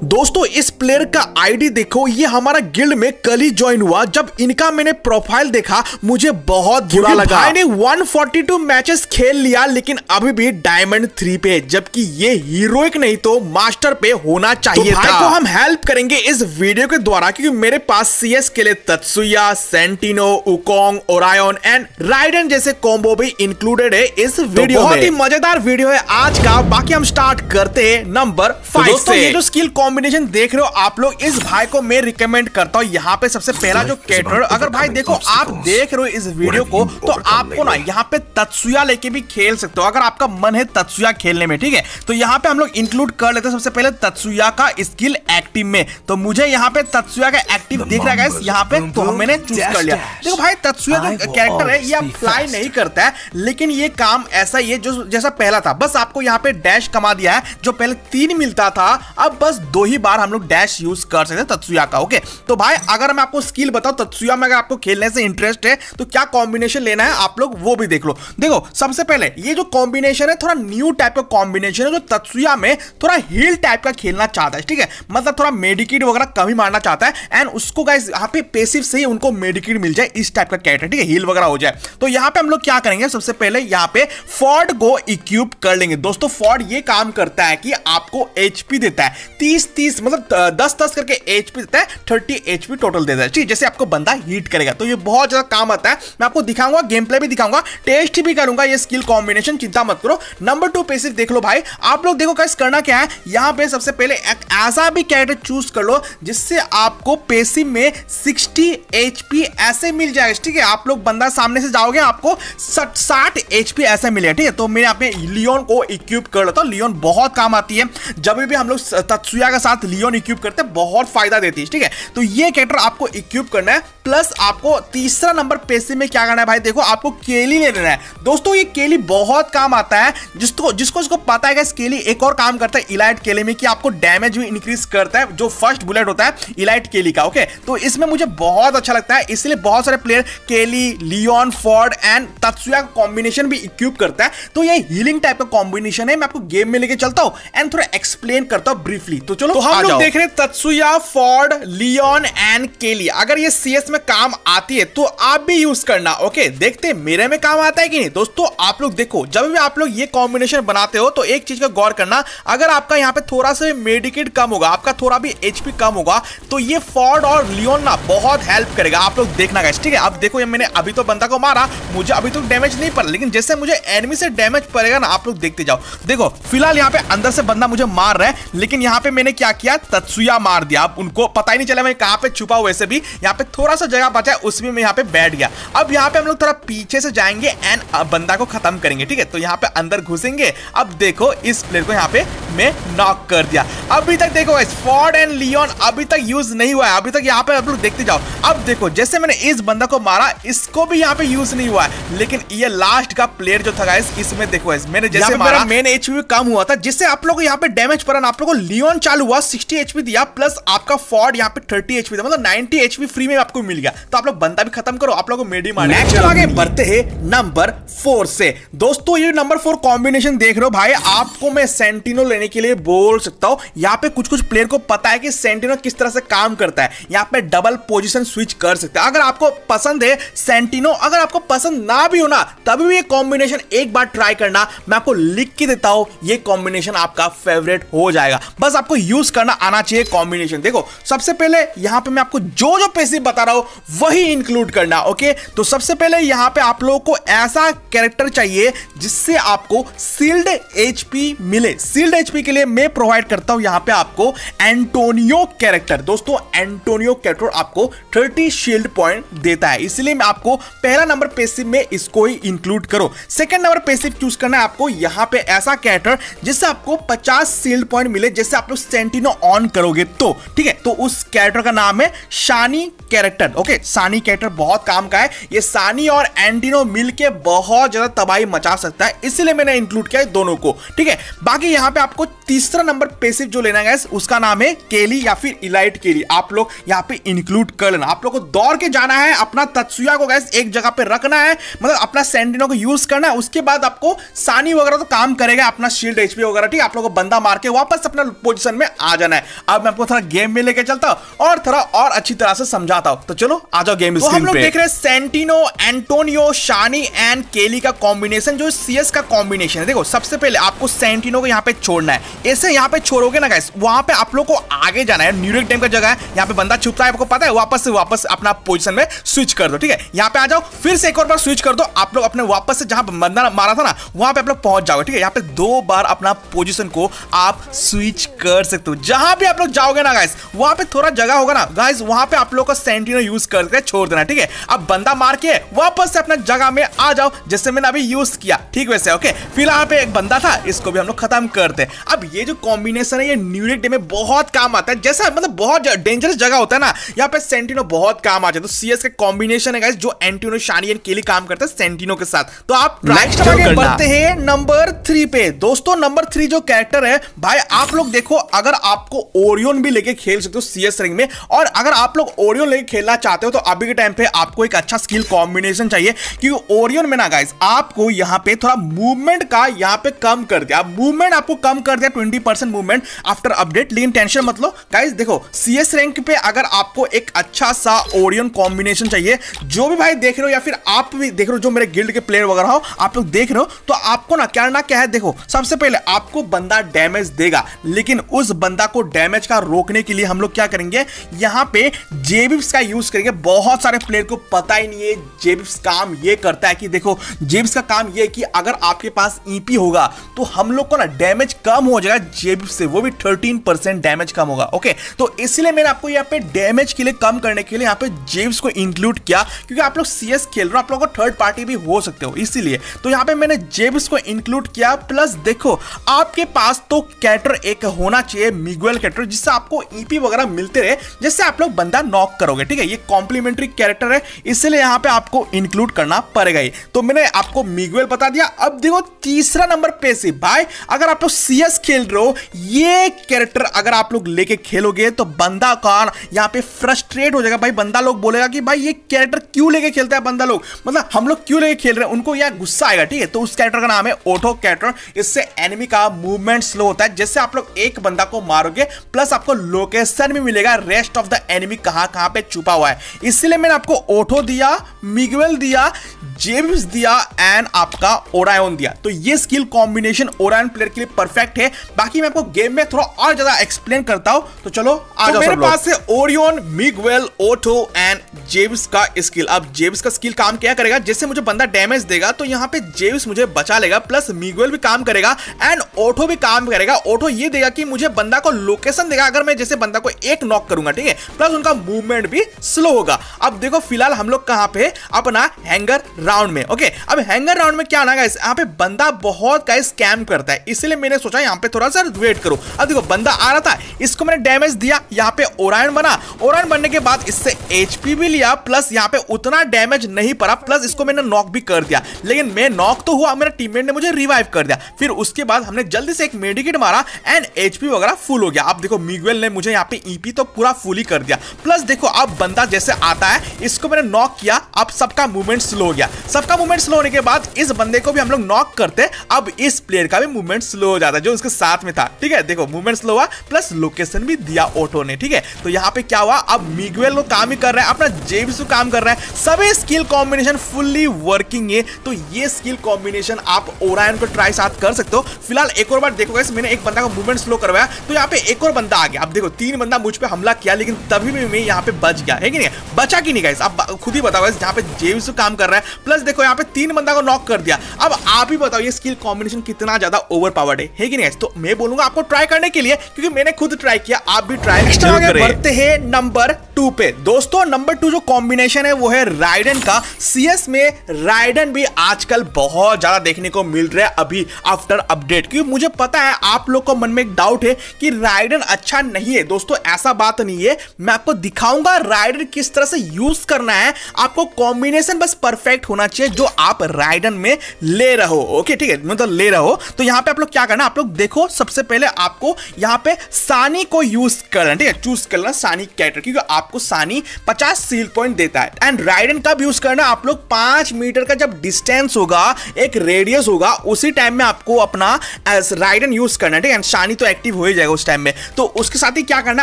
दोस्तों इस प्लेयर का आईडी देखो ये हमारा गिल्ड में कल ही ज्वाइन हुआ। जब इनका मैंने प्रोफ़ाइल देखा मुझे बहुत बुरा लगा। भाई ने 142 मैचेस खेल लिया लेकिन अभी भी डायमंड थ्री पे जबकि ये हीरोइक नहीं तो मास्टर पे होना चाहिए तो भाई था। को हम हेल्प करेंगे इस वीडियो के द्वारा क्योंकि मेरे पास सीएस के लिए Tatsuya Sentino Wukong Orion and Rayden जैसे कॉम्बो भी इंक्लूडेड है इस तो वीडियो तो बहुत ही मज़ेदार वीडियो है आज का। बाकी हम स्टार्ट करते हैं नंबर फाइव तो से। ये जो स्किल कॉम्बिनेशन देख रहे हो आप लोग इस भाई को मैं रिकमेंड करता हूँ। यहाँ पे सबसे पहला जो कैटर अगर भाई देखो आप देख रहे हो इस वीडियो को तो आपको ना यहाँ पे तत्सुया लेके भी खेल सकते हो। अगर आपका मन है तत्सुया खेलने में ठीक है? तो यहाँ पे हम लोग इंक्लूड कर लेते हैं सबसे पहले तत्सुया का स्किल एक्टिव में। तो मुझे यहाँ पे तत्सुया का एक्टिव दिख रहा है यहाँ पे तो मैंने चूज़ कर लिया। देखो भाई तत्सुया जो कैरेक्टर है ये फ्लाई नहीं करता है लेकिन ये काम ऐसा ही है जो जैसा पहला था। बस आपको यहाँ पे डैश कमा दिया है जो पहले तीन मिलता था अब बस दो ही बार हम लोग डैश यूज़ कर सकते हैं तत्सुया का ओके तो भाई, अगर मैं आपको स्किल बताऊँ, तत्सुया में अगर आपको खेलने से इंटरेस्ट है तो क्या कॉम्बिनेशन लेना है, आप लोग वो भी देख लो। देखो, सबसे पहले, ये जो कॉम्बिनेशन है, थोड़ा न्यू टाइप का कॉम्बिनेशन है, जो तत्सुया में थोड़ा हिल टाइप का खेलना चाहता है, ठीक है? मतलब थोड़ा मेडिकेट वगैरह कम ही मारना चाहता है एंड उसको गाइस यहाँ पे पेसिव से ही उनको मेडिकेट मिल जाए, इस टाइप का कैरेक्टर ठीक है? हील वगैरह हो जाए। तो यहाँ पे हम लोग क्या करेंगे, सबसे पहले यहाँ पे फॉर्ड को इक्यूब कर लेंगे। दोस्तों फॉर्ड ये काम करता है कि आपको एचपी देता है, तीस तीस मतलब दस दस करके एचपी देता है थर्टी एचपी टोटल देता है। ठीक जैसे आपको बंदा हीट करेगा तो ये बहुत ज़्यादा काम आता है। मैं आपको दिखाऊँगा गेम प्ले भी दिखाऊँगा टेस्ट भी करूँगा, ये स्किल कॉम्बिनेशन चिंता मत करो। नंबर टू पे सिर्फ़ देख लो भाई। आप लोग देखो कैसे करना क्या है? यहाँ पे सबसे पहले एक ऐसा भी कैरेक्टर चूज़ कर लो, जिससे आपको पेसिव में 60 एचपी ऐसे मिल जाए ठीक है, आप लोग बंदा सामने से जाओगे, आपको 60 एचपी ऐसे मिलेगा। ठीक है तो मैं यहाँ पे लियोन को इक्विप कर लेता हूँ लियोन बहुत काम आती है। जब भी हम लोग तत्सुया साथ लियोन इक्विप करते, बहुत फ़ायदा देती है, ठीक है? तो ये कैरेक्टर आपको इक्विप करना है प्लस आपको तीसरा नंबर पेसे में क्या करना है भाई? देखो, आपको केली ले लेना है। दोस्तों, ये केली बहुत काम आता है, जिसको जिसको इसको पता है केली एक और काम करता है इलाइट केली में कि आपको डैमेज भी इंक्रीज करता है, जो फ़र्स्ट बुलेट होता है इलाइट केली का ओके तो इसमें मुझे बहुत अच्छा लगता है, इसलिए बहुत सारे player Kelly Leon Ford and तत्सुया का कॉम्बिनेशन भी इक्विप करता है। तो ये हीलिंग टाइप का कॉम्बिनेशन है, मैं आपको गेम में लेके चलता हूँ एंड थोड़ा एक्सप्लेन करता हूँ ब्रीफली तो चलो तो हम लोग देख रहे हैं तत्सुया फॉर्ड लियोन एंड केली अगर ये सीएस में काम आती है तो आप भी यूज़ करना ओके देखते मेरे में काम आता है कि नहीं? दोस्तों आप लोग देखो जब भी आप लोग ये कॉम्बिनेशन बनाते हो तो एक चीज़ का गौर करना अगर आपका यहाँ पे थोड़ा सा मेडिकेट कम होगा आपका थोड़ा भी एचपी कम होगा तो ये फॉर्ड और लियोन ना बहुत हेल्प करेगा। आप लोग देखना गाइस ठीक है? अब देखो ये मैंने अभी तो बंदा को मारा मुझे अभी तो डैमेज नहीं पड़ा लेकिन जैसे मुझे एनिमी से डैमेज पड़ेगा ना आप लोग देखते जाओ। देखो फ़िलहाल यहाँ पे अंदर से बंदा मुझे मार रहा है लेकिन यहाँ पे मैंने क्या किया? तत्सुया मार दिया। अब उनको पता ही नहीं चला मैं कहाँ पे छुपा हुआ वैसे भी। यहाँ पे थोड़ा सा जगह बचा है, उसमें मैं यहाँ पे बैठ गया। अब यहाँ पे हम लोग थोड़ा पीछे से जाएँगे एंड बंदा को खत्म करेंगे, ठीक है? तो यहाँ पे अंदर घुसेंगे। अब देखो, इस प्लेयर को यहाँ पे मैं नॉक कर दिया। अभी तक देखो फॉर्ड एंड लियोन अभी तक यूज़ नहीं हुआ है। अभी तक यहाँ पे आप लोग देखते जाओ। अब देखो जैसे मैंने इस बंदा को मारा इसको भी यहाँ पे यूज़ नहीं हुआ है। लेकिन ये लास्ट का प्लेयर जो था इसमें देखो मैंने जैसे मारा मेन एचपी कम हुआ था जिससे आप लोग यहाँ पे डैमेज पर आप लोग को लियोन चालू हुआ सिक्सटी एचपी दिया प्लस आपका फॉर्ड यहाँ पे थर्टी एचपी दिया। मतलब नाइनटी एचपी फ्री में आपको मिल गया। तो आप लोग बंदा भी खत्म करो आप लोग को मेडी मार आगे बढ़ते हैं नंबर फोर से। दोस्तों ये नंबर फोर कॉम्बिनेशन देख रहे हो भाई। आपको मैं सेंटिनो लेने के लिए बोल सकता हूँ। यहाँ पे कुछ कुछ प्लेयर को पता है कि सेंटिनो किस तरह से काम करता है। यहाँ पे डबल पोजिशन स्विच कर सकते हैं। अगर आपको पसंद है सेंटिनो अगर आपको पसंद ना भी हो ना, तभी भी ये कॉम्बिनेशन एक बार ट्राई करना। मैं आपको लिख के देता हूँ, ये कॉम्बिनेशन आपका फेवरेट हो जाएगा। बस आपको यूज़ करना आना चाहिए कॉम्बिनेशन देखो, सबसे पहले यहाँ पे मैं आपको जो जो पैसे बता रहा हूँ, वही इंक्लूड करना ओके तो सबसे पहले यहाँ पे आप लोगों को ऐसा कैरेक्टर चाहिए जिससे आपको सील्ड एचपी मिले। सील्ड एचपी के लिए मैं प्रोवाइड करता हूँ यहाँ पे आपको एंटोनियो कैरेक्टर दोस्तों एंटोनियो कैरेक्टर आपको 30 शील्ड पॉइंट देता है। इसलिए मैं आपको पहला नंबर पेसिव में इसको ही इंक्लूड करो। सेकंड नंबर पेसिव चूज़ करना है आपको यहाँ पे ऐसा कैरेक्टर जिससे आपको 50 सील्ड पॉइंट मिले जैसे आप लोग सेंटिनो ऑन करोगे तो। ठीक है? तो उस कैरेक्टर का नाम है Shani character okay Sani character बहुत काम का है। ये सानी और एंटिनो मिलके बहुत ज़्यादा तबाही मचा सकता है। इसलिए मैंने इंक्लूड किया है दोनों को। ठीक है? बाकी यहाँ पे आपको तीसरा नंबर पेसिव जो लेना है उसका नाम है केली या फिर इलाइट केली। आप लोग यहाँ पे इंक्लूड कर लेना। आप लोग को दौड़ के जाना है अपना तत्सुया को गैस एक जगह पे रखना है मतलब अपना सेंटिनो को यूज़ करना है उसके बाद आपको सानी वगैरह तो काम करेगा अपना शील्ड एचपी वगैरह ठीक आप लोग को बंदा मार के वापस अपना पोजिशन में आ जाना है। अब मैं आपको थोड़ा गेम में लेके चलता हूँ और थोड़ा और अच्छी तरह से समझाता हूँ। तो चलो आ जाओ गेम तो हम लोग देख रहे हैं सेंटिनो एंटोनियो शानी एंड केली का कॉम्बिनेशन जो सीएस का कॉम्बिनेशन है। देखो सबसे पहले आपको सेंटिनो को यहाँ पे छोड़ना है। ऐसे यहाँ पे छोड़ोगे ना गाइस वहाँ पे आप लोग को आगे जाना है। न्यूयॉर्क टाइम का जगह है। यहाँ पे बंदा छुपता है, आपको पता है। वापस से, वापस अपना पोजीशन में स्विच कर दो, ठीक है? यहाँ पे आ जाओ, फिर से एक और बार स्विच कर दो। आप लोग अपने वापस से जहाँ बंदा मारा था ना, वहाँ पे आप लोग पहुँच जाओगे, ठीक है? यहाँ पे दो बार अपना पोजिशन को आप स्विच कर सकते हो। जहाँ भी आप लोग जाओगे ना गाइस वहाँ पे थोड़ा जगह होगा ना गाइस वहाँ पे आप लोग का सेंटिनो यूज़ करके छोड़ देना, ठीक है? अब बंदा मार के वापस से अपना जगह में आ जाओ जैसे मैंने अभी यूज़ किया, ठीक वैसे ओके फ़िलहाल पे एक बंदा था, इसको भी हम लोग खत्म करते हैं। अब ये जो कॉम्बिनेशन है, ये डे में बहुत काम आता है। जैसा मतलब बहुत डेंजरस जगह होता है ना यहाँ पे सेंटिनो बहुत काम आ जाए तो सीएस का कॉम्बिनेशन है जो एंटिनो शानियन के लिए काम करता है सेंटिनो के साथ। तो आप नेक्स्ट आगे बढ़ते हैं नंबर थ्री पे। दोस्तों नंबर थ्री जो कैरेक्टर है भाई आप लोग देखो अगर आपको ओरियन भी लेके खेल सकते हो सीएस रिंग में और अगर आप लोग ओरियन लेके खेलना चाहते हो तो अभी के टाइम पे आपको एक अच्छा स्किल कॉम्बिनेशन चाहिए। क्योंकि ओरियन में ना गाइस आपको यहाँ पे थोड़ा मूवमेंट का यहाँ पे कम कर दिया। मूवमेंट आपको कम कर दिया ट्वेंटी मूवमेंट आफ्टर अपडेट लेकिन टेंशन मत लो। गाइस देखो सीएस रैंक पे अगर आपको एक अच्छा सा ओरियन कॉम्बिनेशन चाहिए, जो भी भाई देख रहे हो या फिर आप भी देख रहे हो, जो मेरे गिल्ड के प्लेयर वगैरह हो, आप लोग देख रहे हो तो आपको ना, क्या ना, क्या है, देखो, सबसे पहले आपको बंदा डैमेज देगा, लेकिन उस बंदा को डैमेज का रोकने के लिए हम लोग क्या करेंगे, यहाँ पे जेबिप्स का यूज़ करेंगे। बहुत सारे प्लेयर को पता ही नहीं है जेबिप्स काम ये करता है कि देखो जेबिप्स का काम ये है कि अगर आपके पास ईपी e होगा तो हम लोग को ना डैमेज कम हो जाएगा जेबिप्स से, वो 13 परसेंट डैमेज कम होगा ओके तो इसलिए मैंने आपको यहाँ पे डैमेज के लिए कम करने के लिए यहाँ पे जेबिप्स को इंक्लूड किया, क्योंकि आप लोग सीएस खेल रहे हो, आप लोग थर्ड पार्टी भी हो सकते हो, इसीलिए। तो यहाँ पे मैंने जेबिप्स को इंक्लूड किया प्लस देखो, आपके पास तो कैटर एक होना चाहिए मिगुअल कैटर जिससे आपको ईपी e वगैरह मिलते रहे, जिससे आप लोग बंदा नॉक करोगे, ठीक है? ये कॉम्प्लीमेंट्री कैरेक्टर है, इसलिए यहाँ पे आपको इंक्लूड करना पड़ेगा ही। तो मैंने आपको मिगुएल बता दिया, अब देखो तीसरा नंबर पे से, भाई, अगर आप लोग सीएस खेल रहे हो, ये कैरेक्टर अगर आप लोग लेके खेलोगे तो बंदा कौन? यहाँ पे फ्रस्ट्रेट हो जाएगा। भाई, बंदा लोग बोलेगा कि, भाई, ये कैरेक्टर क्यों लेके खेलता है बंदा लोग? मतलब हम लोग क्यों लेके खेल रहे हैं? उनको यह गुस्सा आएगा, ठीक है? तो उस कैरेक्टर का नाम है ओटो कैरेक्टर इससे एनिमी का मूवमेंट स्लो होता है जैसे आप लोग एक बंदा को मारोगे प्लस आपको लोकेशन भी मिलेगा। रेस्ट ऑफ़ द एनिमी कहाँ कहाँ पे छुपा हुआ है। इसलिए मैंने आपको ओटो दिया मिगवेल दिया जेम्स दिया एंड आपका ओरायन दिया। तो ये स्किल कॉम्बिनेशन ओरायन प्लेयर के लिए परफेक्ट है। बाकी मैं आपको गेम में थोड़ा और ज़्यादा एक्सप्लेन करता हूँ। तो चलो आ तो मेरे पास है Orion Miguel Otho and James का स्किल अब जेम्स का स्किल काम क्या करेगा? जैसे मुझे बंदा डैमेज देगा तो यहाँ पे जेम्स मुझे बचा लेगा प्लस मिगवेल भी काम करेगा एंड ओटो भी काम करेगा। ओटो ये देगा कि मुझे बंदा को लोकेशन देगा अगर मैं जैसे बंदा को एक नॉक करूँगा ठीक है? प्लस उनका मूवमेंट भी स्लो होगा। अब देखो फ़िलहाल हम लोग कहाँ पे अपना हैंगर राउंड में ओके अब हैंगर राउंड में क्या ना यहाँ पे बंदा बहुत का स्कैम करता है। इसलिए मैंने सोचा यहाँ पे थोड़ा सा वेट करो। अब देखो, बंदा आ रहा था, इसको मैंने डैमेज दिया, यहाँ पे ओरायन बना। ओरायन बनने के बाद इससे एचपी भी लिया प्लस यहाँ पे उतना डैमेज नहीं पड़ा प्लस इसको मैंने नॉक भी कर दिया। लेकिन मैं नॉक तो हुआ, मेरा टीममेट ने मुझे रिवाइव कर दिया। फिर उसके बाद हमने जल्दी से एक मेडिकेट मारा एंड एचपी वगैरह फुल हो गया। अब देखो मिगवेल ने मुझे यहाँ पे ईपी e तो पूरा फुल ही कर दिया। प्लस देखो, अब बंदा जैसे आता है, इसको मैंने नॉक किया, अब सबका मूवमेंट स्लो हो गया। सबका मूवमेंट स्लो होने के बाद इस बंदे को भी हम लोग नॉक करते, अब इस प्लेयर का भी मूवमेंट स्लो हो जाता है, जो उसके साथ में था। ठीक है, देखो मूवमेंट स्लो हुआ प्लस लोकेशन भी दिया ऑटो ने ठीक है? तो यहाँ पे क्या हुआ? अब मिगवेल को काम ही कर रहा है अपना जेबिस काम कर रहा है। सभी स्किल कॉम्बिनेशन फुल्ली वर्किंग है तो ये स्किल कॉम्बिनेशन आप ओरायन को ट्राई साथ कर सकते हो। फ़िलहाल एक और बार देखो गैस मैंने एक बंदा का मूवमेंट स्लो करवाया तो यहाँ पे एक और बंदा आ गया। अब देखो तीन बंदा मुझ पे हमला किया लेकिन तभी भी मैं यहाँ पे बच गया है कि नहीं? बचा कि नहीं गाइस आप खुद ही बताओ जहाँ पे जेबिस काम कर रहा है प्लस देखो यहाँ पे तीन बंदा को नॉक कर दिया। अब आप ही बताओ ये स्किल कॉम्बिनेशन कितना ज़्यादा ओवर पावर्ड है, है कि नहीं तो मैं बोलूँगा आपको ट्राई करने के लिए क्योंकि मैंने खुद ट्राई किया आप भी ट्राई बढ़ते हैं नंबर टू पे। दोस्तों, नंबर टू जो कॉम्बिनेशन है, वो है राइडन का। सीएस में राइडन भी आजकल बहुत ज़्यादा देखने को मिल रहा है अभी आफ्टर अपडेट क्योंकि मुझे पता है, आप लोग को मन में एक डाउट है कि राइडन अच्छा नहीं है। दोस्तों, ऐसा बात नहीं है। मैं आपको दिखाऊँगा राइडन किस तरह से यूज़ करना है। आपको कॉम्बिनेशन बस परफेक्ट होना चाहिए जो आप राइडन में ले रहो ओके ठीक है? मतलब ले रहो तो यहाँ पे आप लोग क्या करना, आप लोग देखो, सबसे पहले आपको यहाँ पे सानी को यूज़ करना ठीक है? चूज़ करना सानी कैरेक्टर क्योंकि आप आपको सानी पचास सील पॉइंट देता है। एंड राइडन कब यूज़ करना? आप लोग पाँच मीटर का जब डिस्टेंस होगा, एक रेडियस होगा, उसी टाइम में आपको अपना राइडन यूज़ करना है, ठीक है? शानी तो एक्टिव हो ही जाएगा उस टाइम में। तो उसके साथ ही क्या करना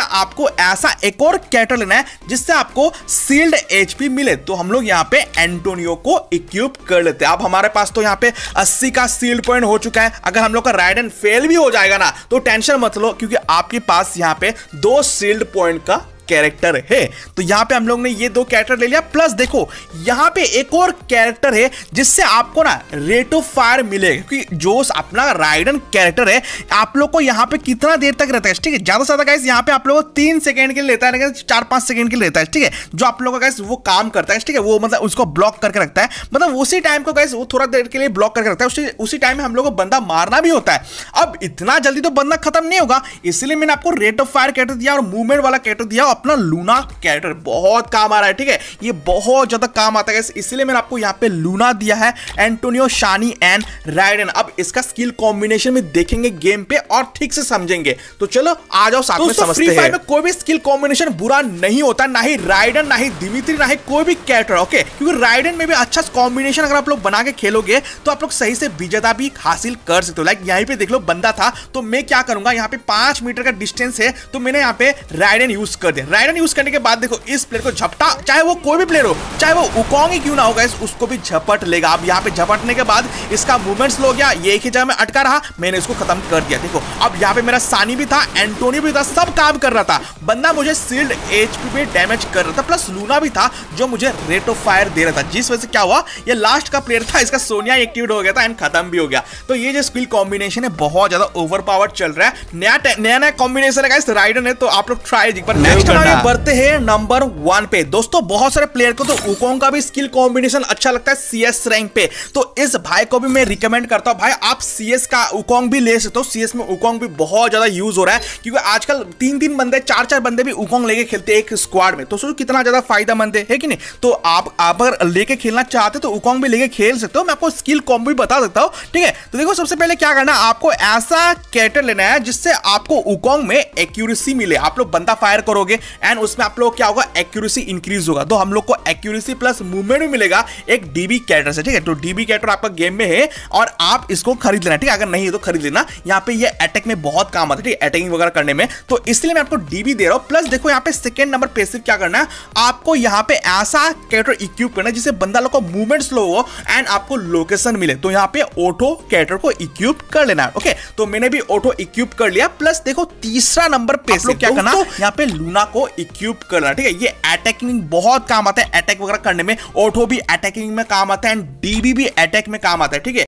आपको ऐसा एक और कैटर लेना है, जिससे आपको सील्ड एचपी मिले। तो हम लोग यहाँ पे एंटोनियो को इक्विप कर लेते हैं। अब हमारे पास तो यहाँ पे 80 का सील्ड पॉइंट हो चुका है। अगर हम लोग का राइडन फेल भी हो जाएगा ना तो टेंशन मत लो, क्योंकि आपके पास यहाँ पे दो सील्ड पॉइंट का कैरेक्टर है। तो यहाँ पे हम लोग ने ये दो कैरेक्टर ले लिया। प्लस देखो, यहाँ पे एक और कैरेक्टर है, जिससे आपको ना रेट ऑफ़ फायर मिलेगा। क्योंकि जो अपना राइडन कैरेक्टर है। आप लोग को यहाँ पे कितना देर तक रहता है, ठीक है? ज़्यादा से ज़्यादा गाइस यहाँ पे आप लोग तीन सेकंड के लिए लेता है चार पाँच सेकंड के लिए लेता है, ठीक है? जो आप लोग का गाइस वो काम करता है, ठीक है? वो मतलब उसको ब्लॉक करके रखता है। मतलब उसी टाइम को गाइस वो थोड़ा देर के लिए ब्लॉक करके रखता है। उसी टाइम में हम लोग को बंदा मारना भी होता है। अब इतना जल्दी तो बंदा खत्म नहीं होगा। इसलिए मैंने आपको रेट ऑफ़ फायर कैरेक्टर दिया और मूवमेंट वाला कैरेक्टर दिया। अपना लूना कैरेक्टर बहुत काम आ रहा है ठीक है? ये बहुत ज़्यादा काम आता है इसलिए मैंने आपको यहाँ पे लूना दिया है एंटोनियो शानी एंड राइडन अब इसका स्किल कॉम्बिनेशन में देखेंगे गेम पे और ठीक से समझेंगे। तो चलो आ जाओ साथ में समझते हैं। में कोई भी स्किल कॉम्बिनेशन बुरा नहीं होता ना ही राइडन ना ही दिमित्री ना ही कोई भी कैरेक्टर ओके क्योंकि राइडन में भी अच्छा कॉम्बिनेशन अगर आप लोग बना के खेलोगे तो आप लोग सही से विजेता भी हासिल कर सकते हो। लाइक यहीं पे देख लो बंदा था तो मैं क्या करूँगा? यहाँ पे पाँच मीटर का डिस्टेंस है तो मैंने यहाँ पे राइडन यूज़ कर दिया। राइडन यूज़ करने के बाद देखो इस प्लेयर को झपटा चाहे वो कोई भी प्लेयर हो चाहे वो उकोंग ही क्यों ना होगा उसको भी झपट लेगा। अब यहाँ पे झपटने के बाद इसका मूवमेंट स्लो गया ये एक ही जगह में अटका रहा मैंने इसको खत्म कर दिया। देखो अब यहाँ पे मेरा सानी भी था एंटोनी भी था सब काम कर रहा था। बंदा मुझे सील्ड एचपी पे डैमेज कर रहा था प्लस लूना भी था जो मुझे रेट ऑफ़ फायर दे रहा था। जिस वजह से क्या हुआ ये लास्ट का प्लेयर था इसका सोनिया एक्टिवेट हो गया था एंड खत्म भी हो गया। तो ये जो स्किल कॉम्बिनेशन है बहुत ज़्यादा ओवर पावर चल रहा है। नया नया नया कॉम्बिनेशन है राइडर है तो आप लोग ट्राई एक बार नेक्स्ट बढ़ते हैं नंबर वन पे। दोस्तों बहुत सारे प्लेयर को तो उकोंग का भी स्किल कॉम्बिनेशन अच्छा लगता है सीएस रैंक पे। तो इस भाई को भी मैं रिकमेंड करता हूँ। भाई आप सीएस का उकोंग भी ले सकते हो। सीएस में उकोंग भी बहुत ज़्यादा यूज़ हो रहा है क्योंकि आजकल तीन तीन बंदे चार चार बंदे भी उकोंग लेके खेलते हैं एक स्क्वाड में। तो सोचो कितना ज़्यादा फ़ायदेमंद है कि नहीं? तो आप अगर लेके खेलना चाहते तो उकोंग भी लेके खेल सकते हो। मैं आपको स्किल कॉम्बो भी बता सकता हूँ ठीक है? तो देखो सबसे पहले क्या करना आपको ऐसा कैटर लेना है जिससे आपको उकोंग में एक्यूरेसी मिले। आप लोग बंदा फायर करोगे एंड उसमें आप लोग क्या होगा? एक्यूरेसी इंक्रीज होगा। तो हम लोग को एक्यूरेसी प्लस मूवमेंट भी मिलेगा एक डीबी कैरेक्टर से ठीक है? तो डीबी कैरेक्टर आपका गेम में है और आप इसको खरीद लेना ठीक है? अगर नहीं तो खरीद लेना। यहाँ पे ये अटैक में बहुत काम आता है ठीक है? अटैकिंग वगैरह करने में। तो इसलिए मैं आपको डीबी दे रहा हूँ। प्लस देखो यहाँ पे सेकंड नंबर पेसिव क्या करना है? आपको यहाँ पे ऐसा कैरेक्टर इक्विप करना जिससे बंदा लोग को मूवमेंट स्लो हो एंड आपको लोकेशन मिले। तो यहाँ पे ऑटो कैरेक्टर को इक्विप कर लेना है ओके तो मैंने भी ऑटो इक्विप कर लिया। प्लस देखो तीसरा नंबर पे क्या करना यहाँ पे लूना को इक्विप करना ठीक है? ये अटैकिंग बहुत काम आता है अटैक वगैरह करने में ऑटो भी अटैकिंग में काम आता है एंड डीबी भी अटैक में काम आता है, ठीक है?